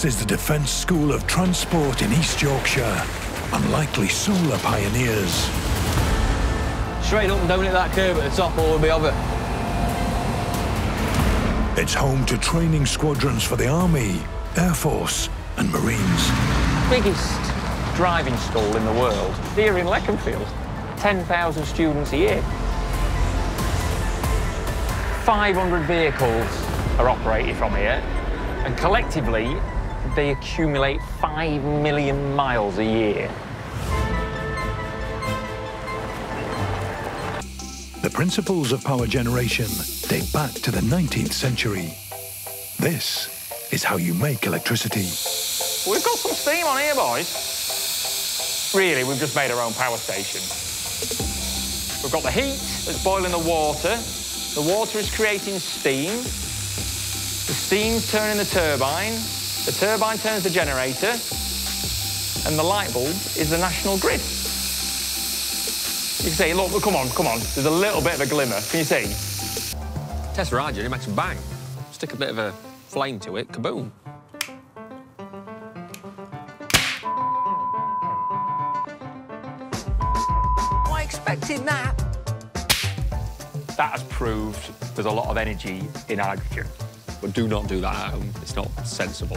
This is the Defence School of Transport in East Yorkshire. Unlikely solar pioneers. Straight up and don't hit that curb at the top or we'll be over. It's home to training squadrons for the Army, Air Force and Marines. Biggest driving school in the world, here in Leconfield. 10,000 students a year. 500 vehicles are operated from here, and collectively, they accumulate 5 million miles a year. The principles of power generation date back to the 19th century. This is how you make electricity. We've got some steam on here, boys. Really, we've just made our own power station. We've got the heat that's boiling the water. The water is creating steam. The steam's turning the turbine. The turbine turns the generator. And the light bulb is the national grid. You can see, look, come on, come on. There's a little bit of a glimmer. Can you see? Test Raja, it makes a bang. Stick a bit of a flame to it, kaboom. I expected that. That has proved there's a lot of energy in hydrogen. But do not do that at home. It's not sensible.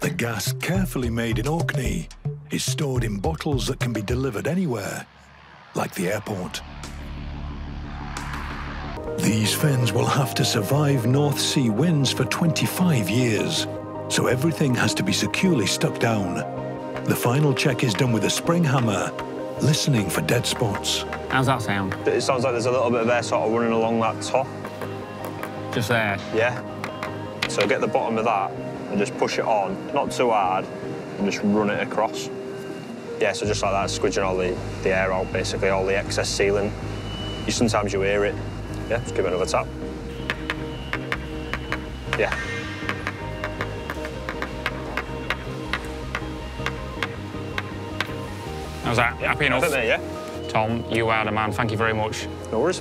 The gas carefully made in Orkney is stored in bottles that can be delivered anywhere, like the airport. These fins will have to survive North Sea winds for 25 years, so everything has to be securely stuck down. The final check is done with a spring hammer, listening for dead spots. How's that sound? It sounds like there's a little bit of air sort of running along that top. Just there. Yeah. So get the bottom of that and just push it on, not too hard, and just run it across. Yeah, so just like that, squidging all the, the air out, basically, all the excess sealing. You sometimes you hear it. Yeah, just give it another tap. Yeah. How's that? Happy enough? There, yeah? Tom, you are the man. Thank you very much. No worries.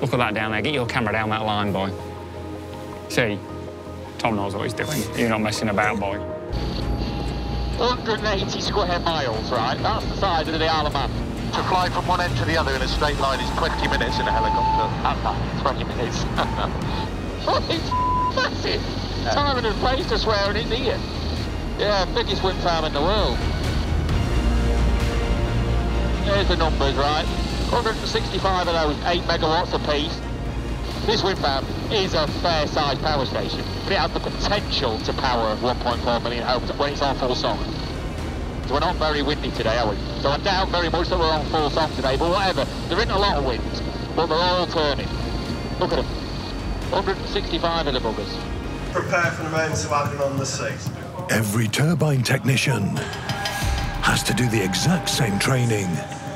Look at that down there. Get your camera down that line, boy. See, Tom knows what he's doing. You're not messing about, boy. 180 square miles, right? That's the size of the Isle of Man. To fly from one end to the other in a straight line is 20 minutes in a helicopter. At 20 minutes. oh, it's massive. Time and place to swear in its ear. Yeah, biggest wind farm in the world. There's the numbers, right? 165 of those, 8 megawatts apiece. This wind farm is a fair-sized power station, but it has the potential to power 1.4 million homes when it's on full song. So we're not very windy today, are we? So I doubt very much that we're on full song today, but whatever. There isn't a lot of wind, but they're all turning. Look at them. 165 of the buggers. Prepare for an emergency wagon on the sea. Every turbine technician has to do the exact same training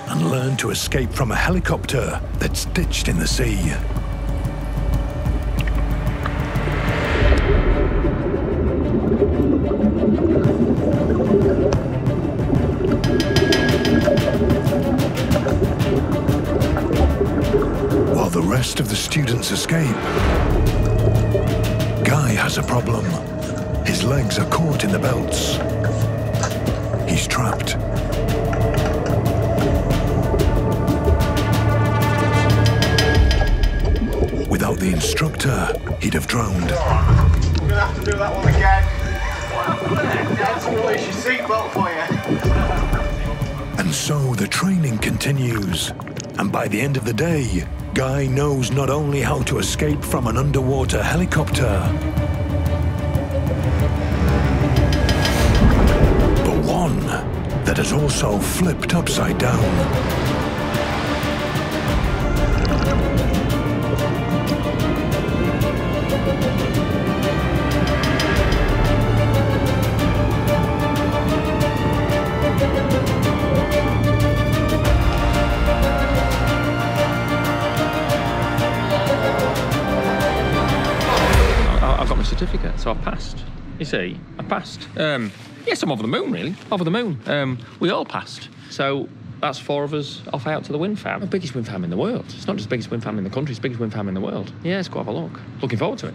and learn to escape from a helicopter that's ditched in the sea. While the rest of the students escape, Guy has a problem. His legs are caught in the belts. He's trapped. Without the instructor, he'd have drowned. We're gonna have to do that one again. Let's release your seatbelt for you. And so the training continues. And by the end of the day, Guy knows not only how to escape from an underwater helicopter, that has also flipped upside down. I've got my certificate, so I've passed. You see, I passed. Um, yes, I'm over the moon, really. Over the moon. Um, we all passed. So that's four of us off out to the wind farm. The biggest wind farm in the world. It's not just the biggest wind farm in the country, it's the biggest wind farm in the world. Yeah, let's go have a look. Looking forward to it.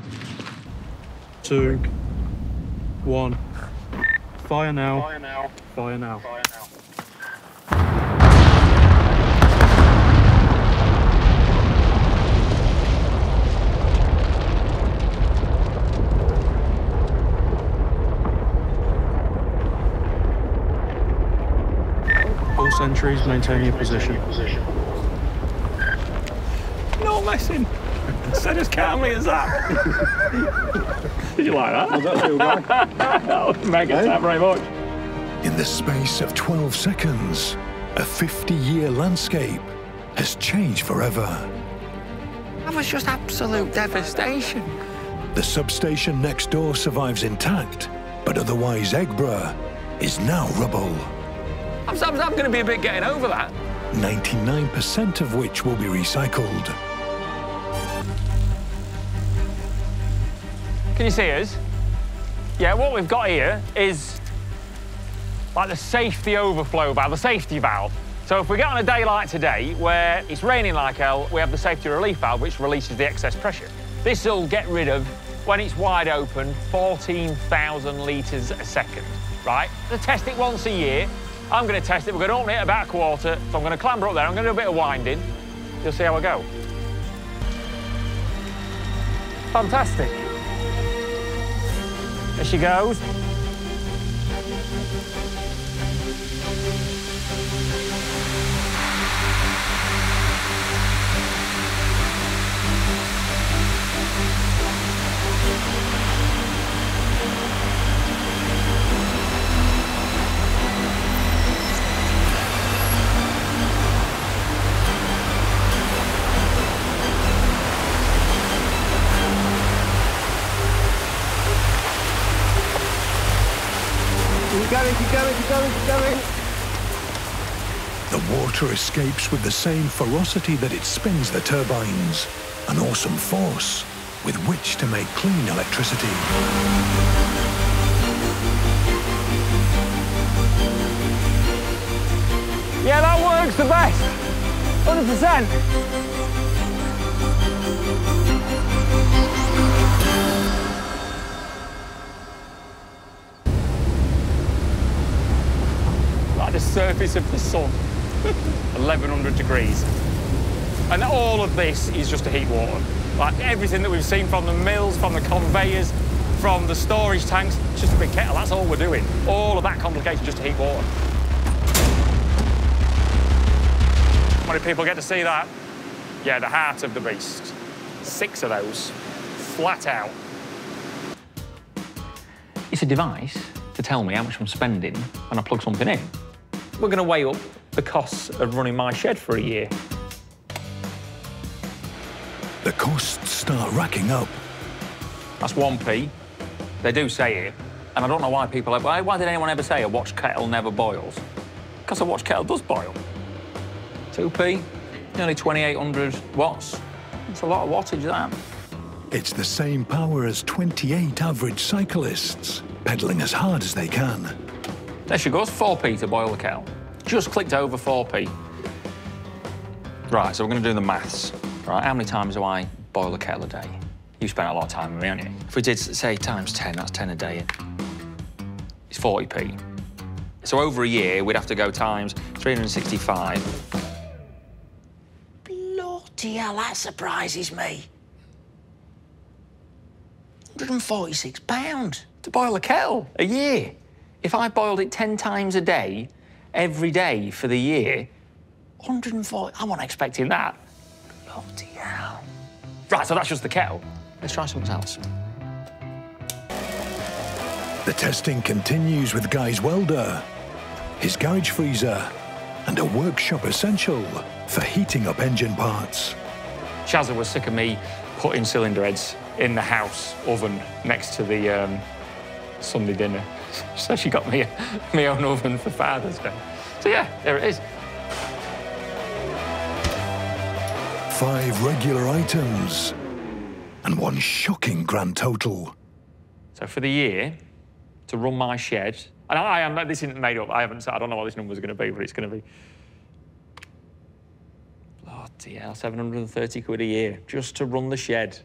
two, one. Fire now. Fire now. Fire now. Fire now. Sentries, maintain your position. Not messing. Said as calmly as that. Did you like that? Was that too that was mega. Thank you very much. In the space of 12 seconds, a 50 year landscape has changed forever. That was just absolute devastation. The substation next door survives intact, but otherwise Eggborough is now rubble. I'm, I'm, I'm going to be a bit getting over that. 99% of which will be recycled. Can you see us? Yeah, what we've got here is like the safety overflow valve, the safety valve. So if we get on a day like today where it's raining like hell, we have the safety relief valve which releases the excess pressure. This will get rid of, when it's wide open, 14,000 litres a second, right? To test it once a year, I'm going to test it. We're going to open it about a quarter, so I'm going to clamber up there. I'm going to do a bit of winding. You'll see how I go. Fantastic. There she goes. Water escapes with the same ferocity that it spins the turbines, an awesome force with which to make clean electricity. Yeah, that works the best. 100%. Like the surface of the sun. 1100 degrees. And all of this is just to heat water. Like everything that we've seen from the mills, from the conveyors, from the storage tanks, it's just a big kettle. That's all we're doing. All of that complication just to heat water. How many people get to see that? Yeah, the heart of the beast. Six of those, flat out. It's a device to tell me how much I'm spending when I plug something in. We're going to weigh up the costs of running my shed for a year. The costs start racking up. That's 1p. They do say it. And I don't know why people... Why, why did anyone ever say a watch kettle never boils? Because a watch kettle does boil. 2p, nearly 2,800 watts. It's a lot of wattage, that. It's the same power as 28 average cyclists, pedaling as hard as they can. There she goes, 4p to boil the kettle. Just clicked over 4p. Right, so we're going to do the maths. Right, how many times do I boil a kettle a day? You spent a lot of time with me, haven't you? If we did, say, times 10, that's 10 a day. It's 40p. So over a year, we'd have to go times 365. Bloody hell, that surprises me. £146. to boil a kettle a year. If I boiled it 10 times a day, every day for the year, 140, I wasn't expecting that. Bloody hell. Right, so that's just the kettle. Let's try something else. The testing continues with Guy's welder, his garage freezer, and a workshop essential for heating up engine parts. Shazza was sick of me putting cylinder heads in the house oven next to the um, Sunday dinner. So she got me my own oven for Father's Day. So yeah, there it is. Five regular items, and one shocking grand total. So for the year, to run my shed, and I am, this isn't made up, I haven't, said I don't know what this number's going to be, but it's going to be, bloody hell, 730 quid a year just to run the shed.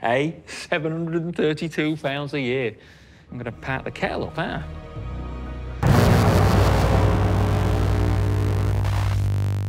Hey, 732 pounds a year. I'm gonna pat the kettle up, huh?